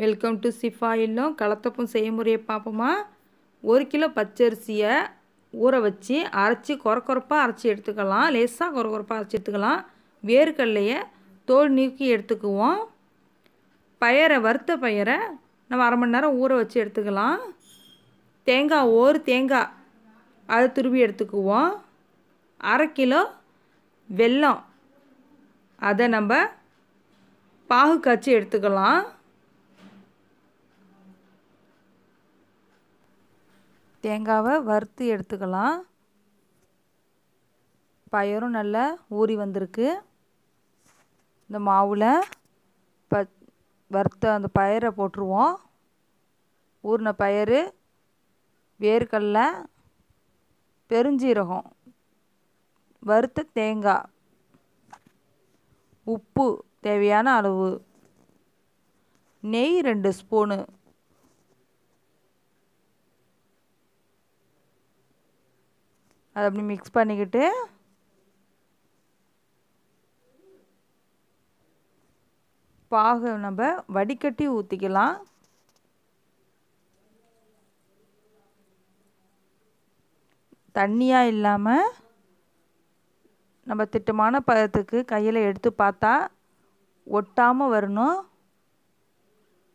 Welcome to சிஃபா இல்லம் கலத்தப்பம் செய்முறையை பார்ப்போமா? ஒரு கிலோ பச்சரிசியை ஊற வச்சு அரைச்சி கொர கொரப்பாக அரைச்சி எடுத்துக்கலாம். லேசாக கொர கொரப்பாக அரைச்சி எடுத்துக்கலாம். வேர்க்கடலையை தோல் நீக்கி எடுத்துக்குவோம். பயரை வறுத்த பயரை நம்ம அரை மணி நேரம் ஊற வச்சு எடுத்துக்கலாம். தேங்காய் ஒரு தேங்காய் அதை துருவி எடுத்துக்குவோம். அரை கிலோ வெல்லம். அதை நம்ம பாகு காய்ச்சி எடுத்துக்கலாம். தேங்காவை வறுத்து எடுத்துக்கலாம். பயரும் நல்லா ஊறி வந்திருக்கு. இந்த மாவில் ப வறுத்த அந்த பயரை போட்டுருவோம். ஊறின பயிறு வேர்க்கடல பெருஞ்சீரகம் வறுத்த தேங்காய் உப்பு தேவையான அளவு நெய் ரெண்டு ஸ்பூனு அதை அப்படி மிக்ஸ் பண்ணிக்கிட்டு பாகு நம்ம வடிகட்டி ஊற்றிக்கலாம் தண்ணியாக இல்லாமல் நம்ம திட்டமான பதத்துக்கு கையில் எடுத்து பார்த்தா ஒட்டாமல் வரணும்.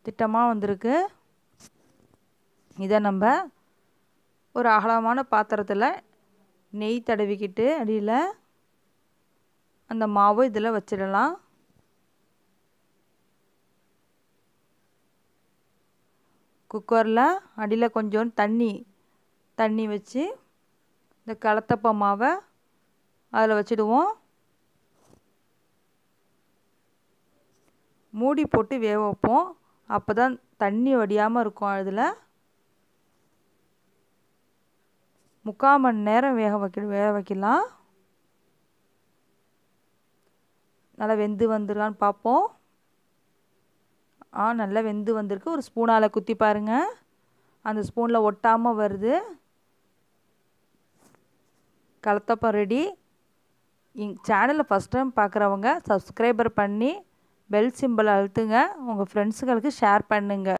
திட்டமாக வந்திருக்கு. இதை நம்ம ஒரு அகலமான பாத்திரத்தில் நெய் தடவிக்கிட்டு அடியில் அந்த மாவு இதில் வச்சிடலாம். குக்கரில் அடியில் கொஞ்சோண்டு தண்ணி தண்ணி வச்சு இந்த கலத்தப்ப மாவை அதில் வச்சுடுவோம். மூடி போட்டு வேக வைப்போம். அப்போ தான் தண்ணி வடியாமல் இருக்கும் அதில். முக்கால் மணி நேரம் வேக வைக்க வேக வைக்கலாம். நல்லா வெந்து வந்துருக்கான்னு பார்ப்போம். ஆ நல்லா வெந்து வந்திருக்கு. ஒரு ஸ்பூனால் குத்தி பாருங்கள் அந்த ஸ்பூனில் ஒட்டாமல் வருது. கலத்தப்போ ரெடி எங் சேனலை ஃபஸ்ட் டைம் பார்க்குறவங்க சப்ஸ்கிரைபர் பண்ணி பெல் சிம்பிள் அழுத்துங்க. உங்கள் ஃப்ரெண்ட்ஸுங்களுக்கு ஷேர் பண்ணுங்கள்